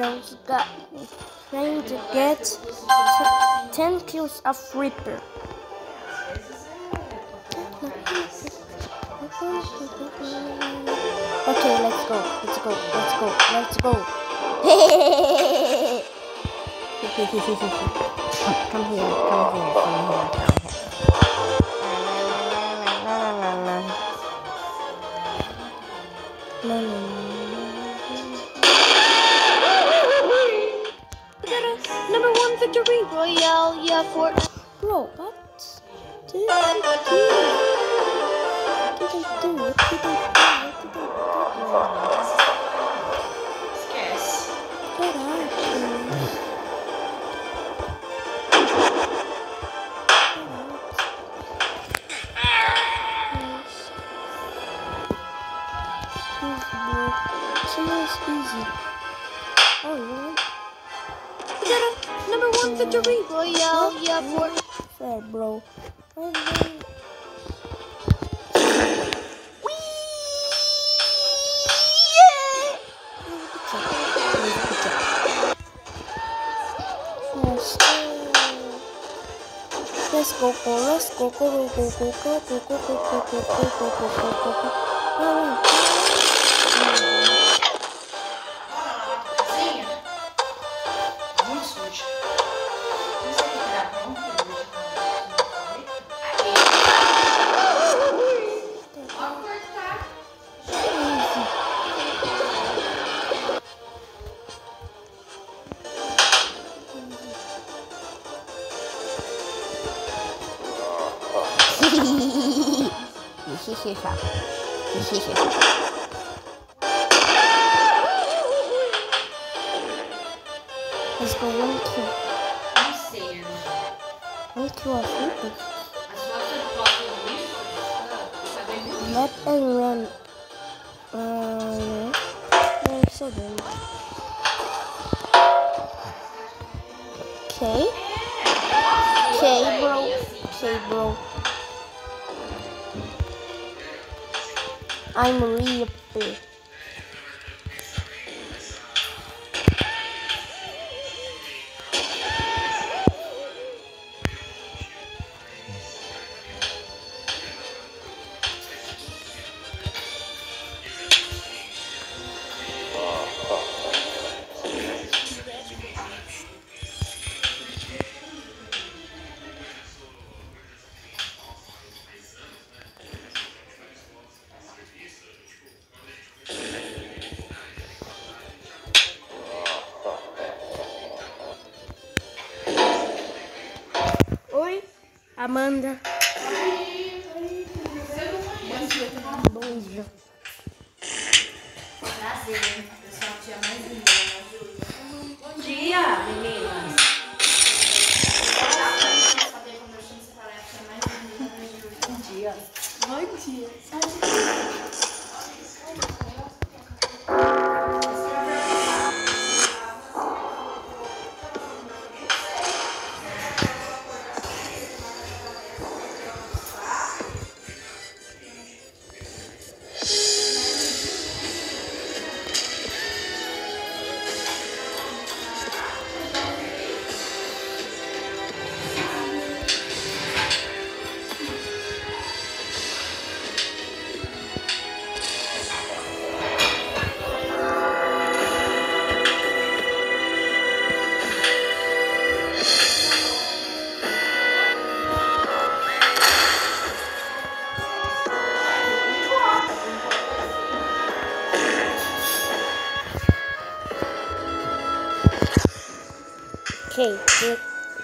girls got trying to get 10 kills of Reaper. Okay, let's go, let's go, let's go, let's go. come here, come here, come here. Victory royale, yeah, for Bro, what? Did for fair, bro? I know. Yes. Let's go, go, let's go, go, go, go, go, go, go, go, go, go, go, go, go, go, go, go, go. Awesome. Let's go one kill. I'm Sam. One two are sleeping. Let and run. Uh, no, so good. Okay. Okay, bro. Okay, bro. I'm really. Amanda. Bom dia. Prazer, pessoal, tia mais linda. Bom dia, meninas. Bom dia. Bom dia.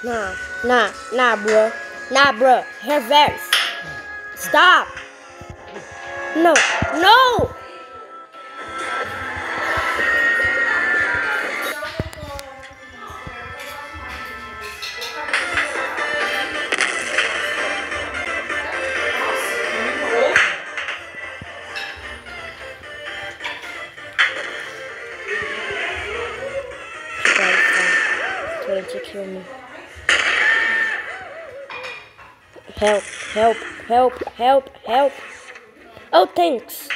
Nah, nah, nah, bro. Nah, bro. Reverse. Stop. No, no. Help, help, help, help. Oh, thanks.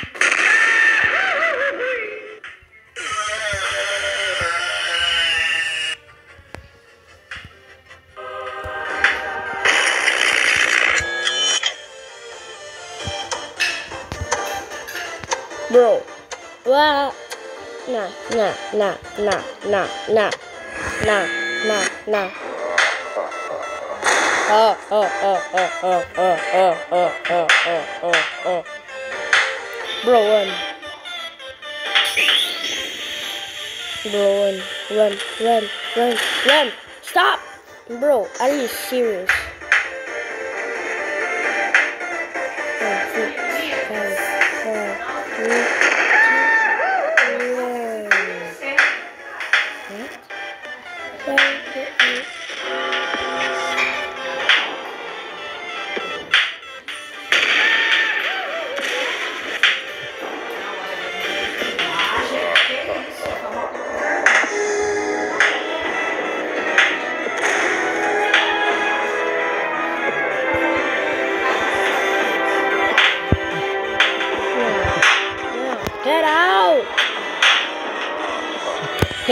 Bro. What? Nah, nah, nah, nah, nah, nah, nah, nah, nah. Bro, run. Bro, run, run, run, run, run. Stop! Bro, are you serious?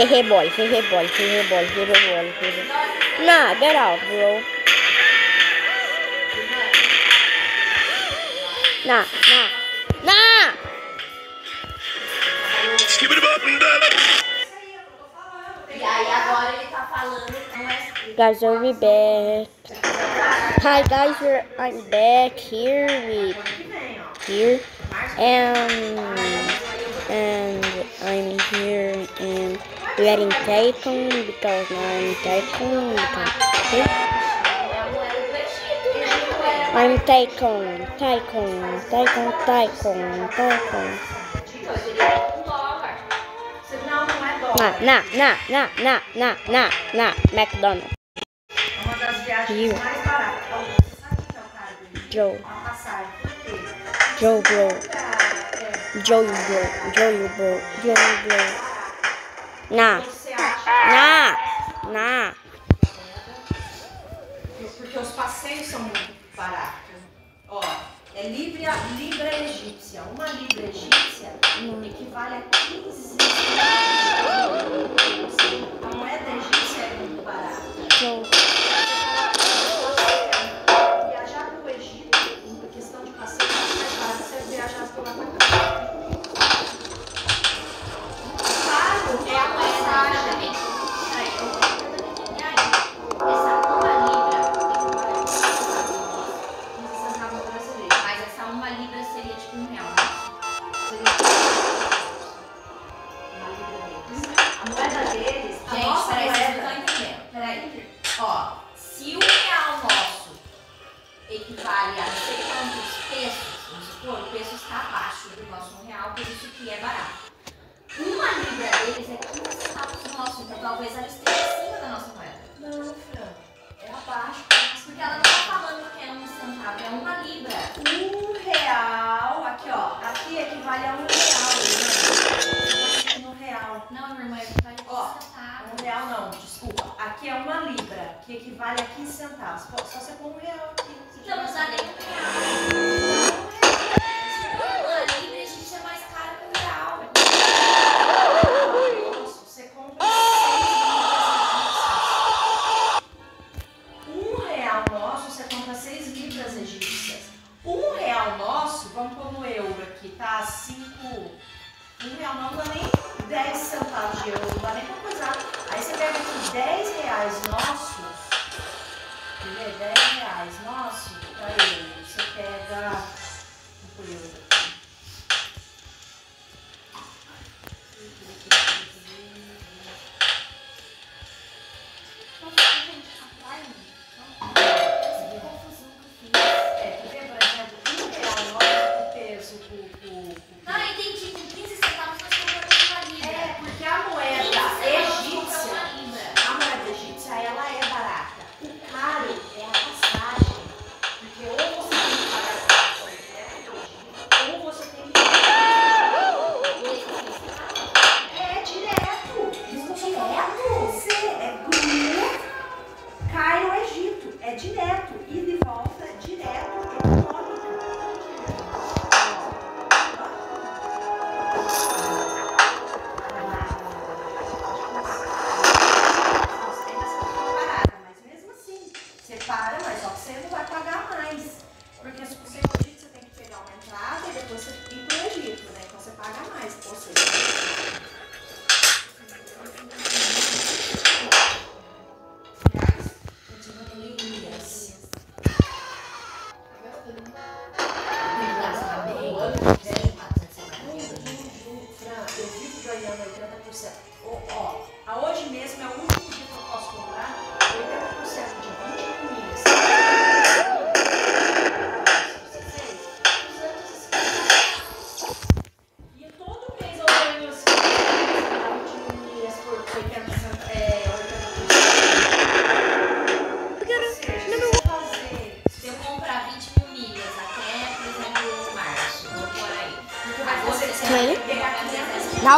Hey, hey, boy, hey, hey, boy, hey, hey, boy, hey, hey, boy, hey, hey. Nah, get out, bro. Nah, nah, nah! Skip it up and down. E aí agora ele tá falando, não Guys, I'll be back. Hi, guys, we're, I'm back here with here, and and I'm here and letting taken because I'm taken because I'm taken, taken, taken, taken, taken. Nah, nah, nah, nah, nah, nah, nah, nah, McDonald. You. Joe. Joe bro. Joe bro. Joe bro. Joe bro. Joe bro. Acha nah, nah. Porque os passeios são muito baratos. Ó, é libra, libra egípcia. Uma libra egípcia equivale a 15 A moeda egípcia é muito barata. Joe, Viajar para o Egito, em questão de passeio, é mais barato você viajar pela Macau. A um real, né? No real. Não, minha irmã, equivale a Ó, 15 centavos. Um real não, desculpa. Aqui é uma libra, que equivale a 15 centavos. Só você pôr um real aqui. Então não dá nem um real. a 5, um real não dá nem 10 centavos de euro, não dá nem pra coisar. Aí você pega aqui 10 reais nossos, quer ver? 10 reais nossos pra. Você pega 5 euros.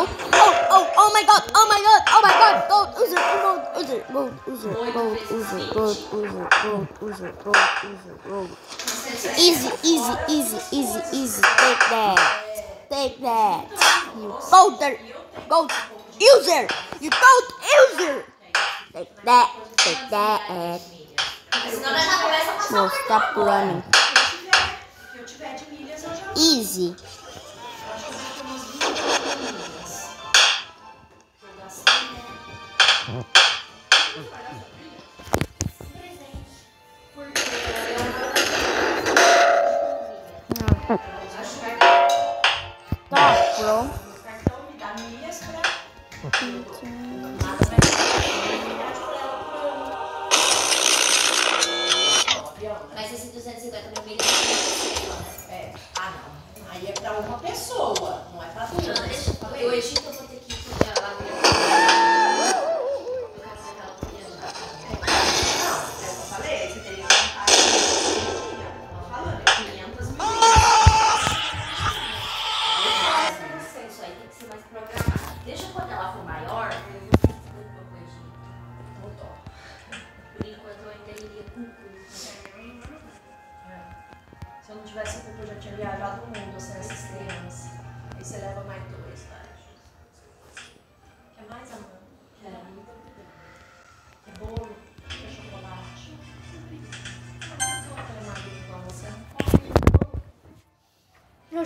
Oh, oh, oh, my god, oh my god, oh my god, gold, Uzer, gold, Uzer, gold, Uzer, gold, Uzer, gold, Uzer, gold, Uzer, gold, Uzer, gold. Easy, easy, easy, easy, easy, take that, take that, you golder, gold user, you gold user. Take that, take that, and no, stop running. Easy. Mm-hmm.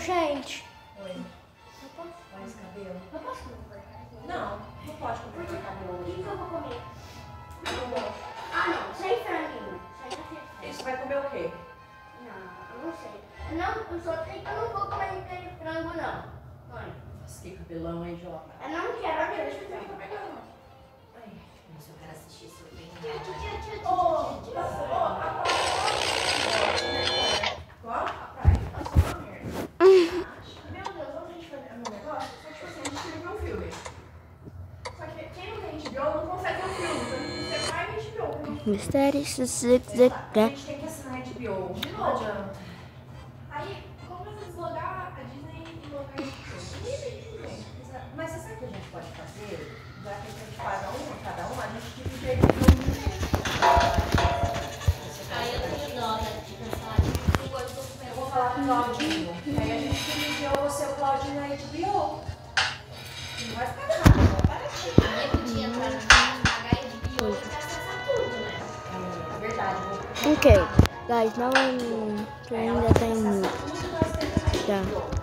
gente. Oi. Eu posso? Mais cabelo? Eu posso comer Não, não pode comer esse cabelo. O que, eu vou comer? Não. Ah, não. Sem franguinho. Sem Isso, vai comer o quê? Não, eu não sei. Eu não, eu, só eu não vou comer aquele frango, não. Mãe. Nossa, que cabelão, hein, Jota? Eu não quero aquele frango. Ai, mas eu quero assistir isso bem. Ô, ô, ô, ô. Qual? Mistério, zig, zig, A gente né? tem que assinar a HBO. De novo. adianta. Aí, como é você deslogar a Disney e logar a HBO? Mas você sabe o que a gente pode fazer? Já que a gente paga um guys, now I'm doing the time. Yeah.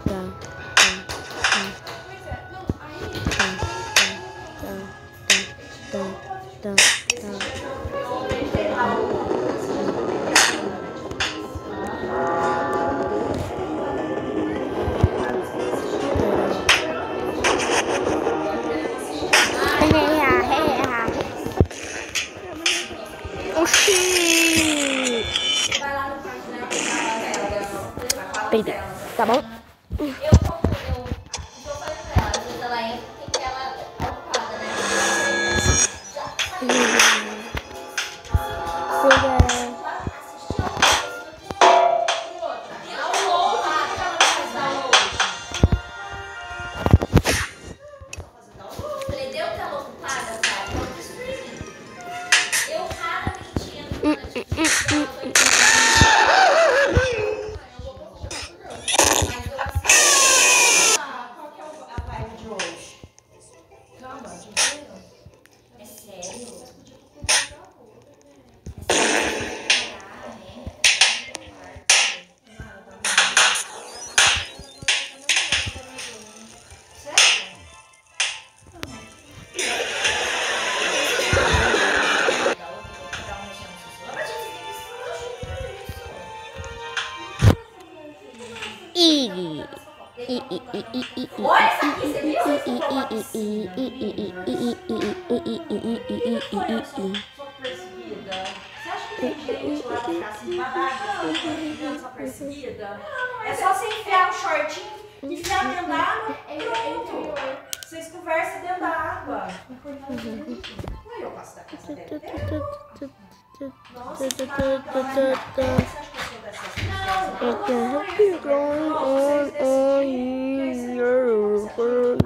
打包 É só você enfiar o shortinho, enfiar dentro da água, pronto. Vocês conversam dentro da água. Olha eu passo da casa dela. Nossa, que maravilha. Você acha que eu sou dessas? Não, não, não.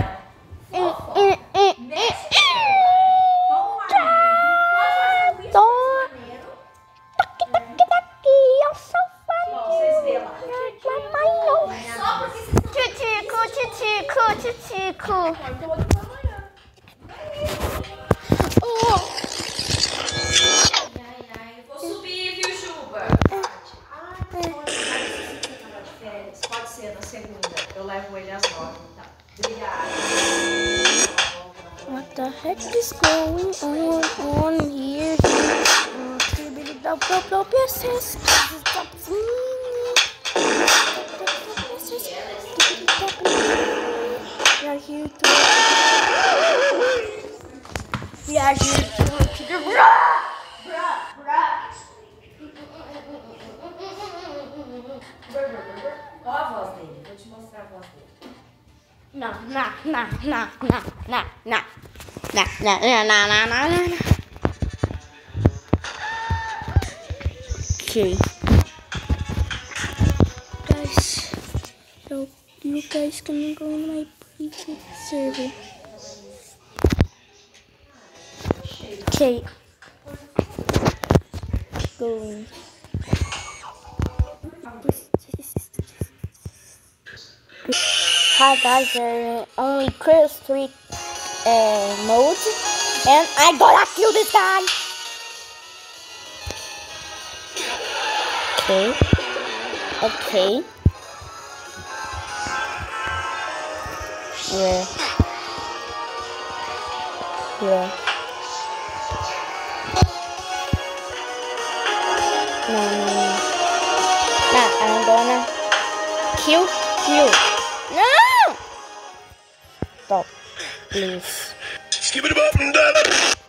嗯嗯嗯嗯嗯，走，哒哒哒哒哒，要上班了，妈妈要吃吃苦，吃吃苦，吃吃苦。Nah, nah, nah, nah, nah, nah, nah. Nah, nah, nah, nah, nah, nah. Okay. Guys, so you guys can go on my private server. Okay. Going. Hi guys, we're only Chris 3 uh, mode. And I gotta kill this guy! Okay. Okay. Yeah. Yeah. No, no, no. Nah, I'm gonna kill please. Skip it up and down.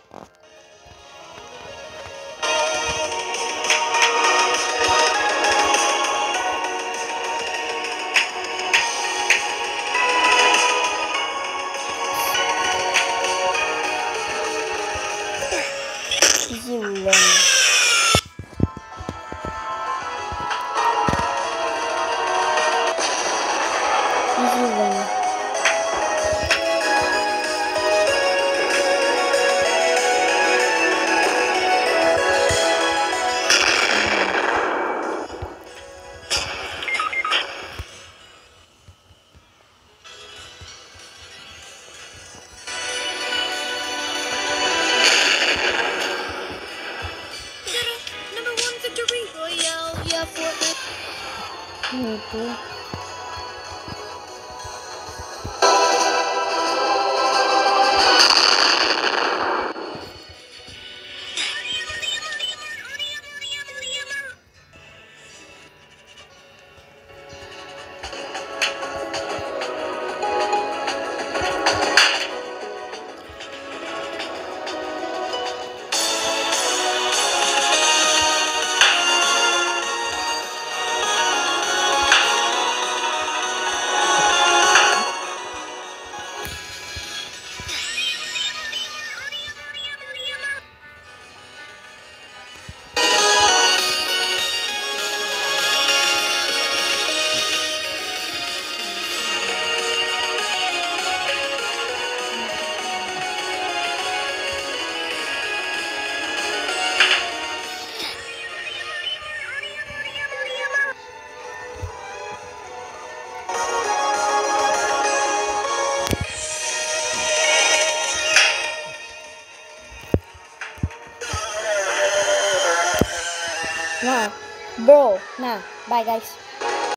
你不 Bye, guys.